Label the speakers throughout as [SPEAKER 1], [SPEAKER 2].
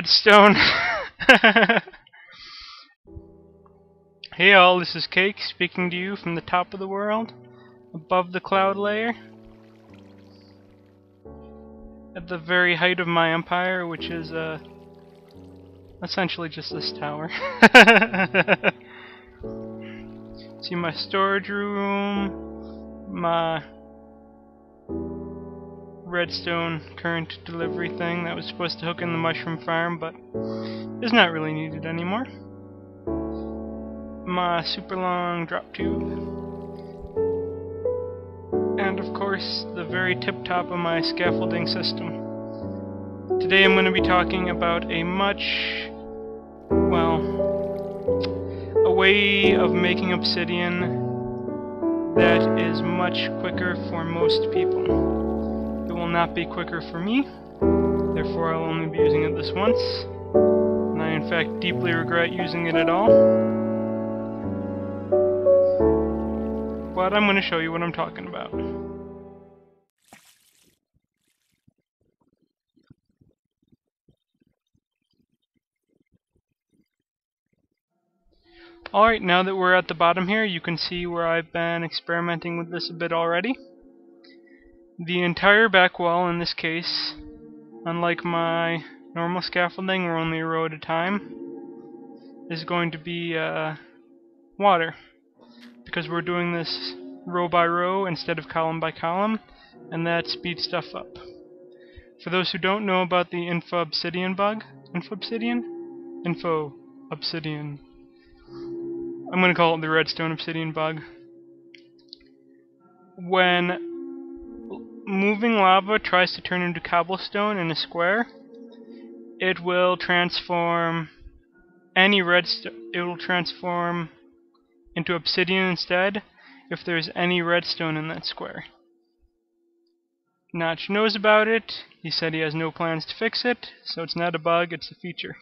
[SPEAKER 1] redstone. hey all, this is Cake speaking to you from the top of the world, above the cloud layer, at the very height of my empire, which is uh, essentially just this tower. See my storage room, my redstone current delivery thing that was supposed to hook in the mushroom farm, but is not really needed anymore. My super long drop tube. And of course, the very tip top of my scaffolding system. Today I'm going to be talking about a much, well, a way of making obsidian that is much quicker for most people not be quicker for me, therefore I'll only be using it this once, and I in fact deeply regret using it at all. But I'm going to show you what I'm talking about. Alright, now that we're at the bottom here, you can see where I've been experimenting with this a bit already. The entire back wall in this case, unlike my normal scaffolding where only a row at a time, is going to be uh, water. Because we're doing this row by row instead of column by column, and that speeds stuff up. For those who don't know about the info obsidian bug, info obsidian? Info obsidian. I'm going to call it the redstone obsidian bug. When moving lava tries to turn into cobblestone in a square, it will transform any redstone. It will transform into obsidian instead if there's any redstone in that square. Notch knows about it. He said he has no plans to fix it, so it's not a bug, it's a feature.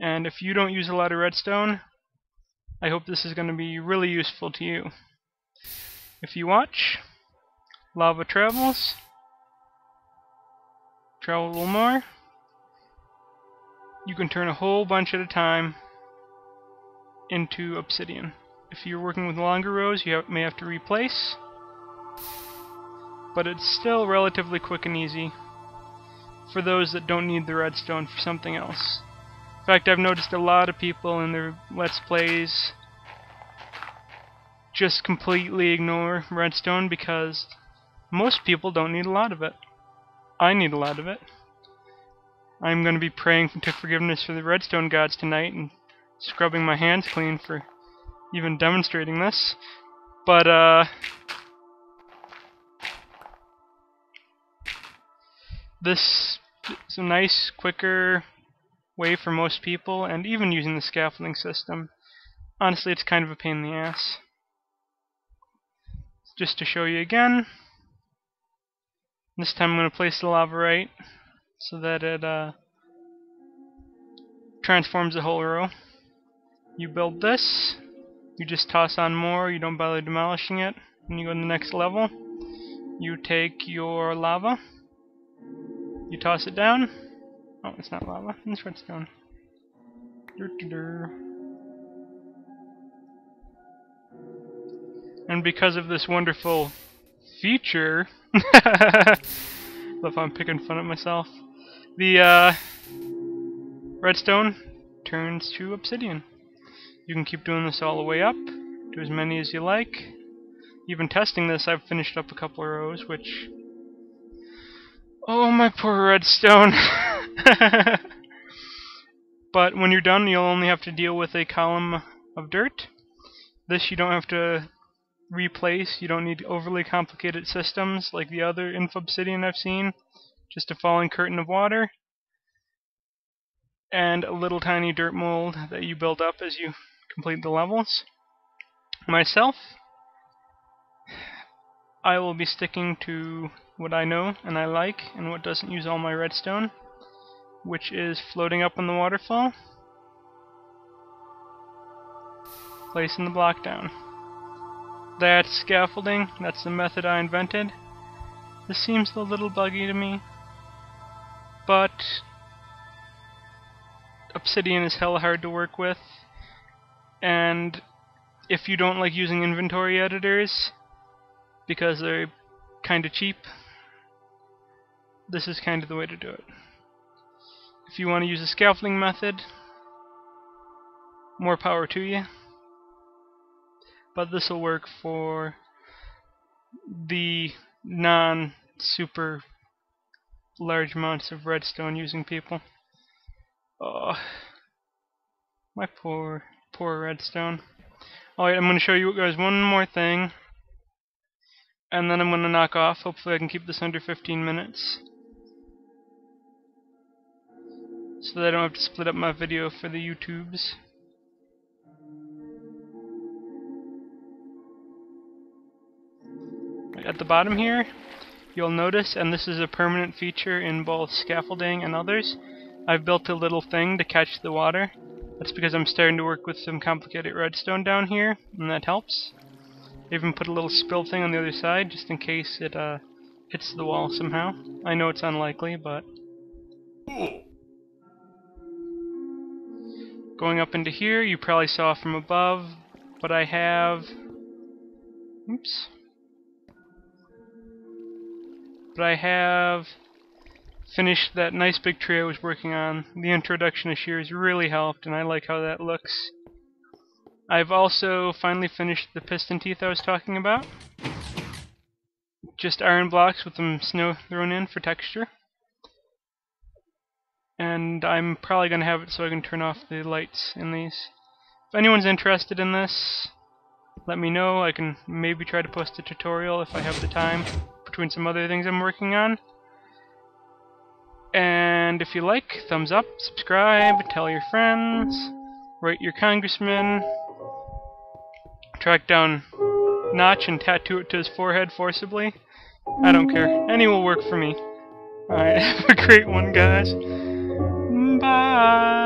[SPEAKER 1] And if you don't use a lot of redstone, I hope this is going to be really useful to you. If you watch, Lava travels. Travel a little more. You can turn a whole bunch at a time into obsidian. If you're working with longer rows, you have, may have to replace. But it's still relatively quick and easy for those that don't need the redstone for something else. In fact, I've noticed a lot of people in their Let's Plays just completely ignore redstone because most people don't need a lot of it. I need a lot of it. I'm going to be praying to forgiveness for the redstone gods tonight and scrubbing my hands clean for even demonstrating this. But, uh... This is a nice, quicker way for most people, and even using the scaffolding system. Honestly, it's kind of a pain in the ass. Just to show you again, this time I'm going to place the lava right so that it uh, transforms the whole row. You build this, you just toss on more, you don't bother demolishing it. and you go to the next level, you take your lava, you toss it down. Oh, it's not lava, it's redstone. And because of this wonderful feature, Love how I'm picking fun at myself. The uh, redstone turns to obsidian. You can keep doing this all the way up, do as many as you like. Even testing this, I've finished up a couple of rows, which... Oh, my poor redstone! but when you're done, you'll only have to deal with a column of dirt. This you don't have to replace. You don't need overly complicated systems like the other Infobsidian I've seen. Just a falling curtain of water and a little tiny dirt mold that you build up as you complete the levels. Myself, I will be sticking to what I know and I like and what doesn't use all my redstone, which is floating up on the waterfall, placing the block down. That's scaffolding. That's the method I invented. This seems a little buggy to me, but obsidian is hella hard to work with, and if you don't like using inventory editors, because they're kind of cheap, this is kind of the way to do it. If you want to use a scaffolding method, more power to you. But this will work for the non super large amounts of redstone using people. Oh, my poor, poor redstone. Alright, I'm going to show you guys one more thing. And then I'm going to knock off. Hopefully I can keep this under 15 minutes. So that I don't have to split up my video for the YouTubes. At the bottom here, you'll notice, and this is a permanent feature in both scaffolding and others, I've built a little thing to catch the water. That's because I'm starting to work with some complicated redstone down here, and that helps. I even put a little spill thing on the other side, just in case it uh, hits the wall somehow. I know it's unlikely, but... Going up into here, you probably saw from above, but I have... Oops. But I have finished that nice big tree I was working on. The introduction of shears really helped, and I like how that looks. I've also finally finished the piston teeth I was talking about. Just iron blocks with some snow thrown in for texture. And I'm probably going to have it so I can turn off the lights in these. If anyone's interested in this, let me know. I can maybe try to post a tutorial if I have the time between some other things I'm working on. And if you like, thumbs up, subscribe, tell your friends, write your congressman, track down Notch and tattoo it to his forehead forcibly. I don't care. Any will work for me. Alright, have a great one, guys. Bye!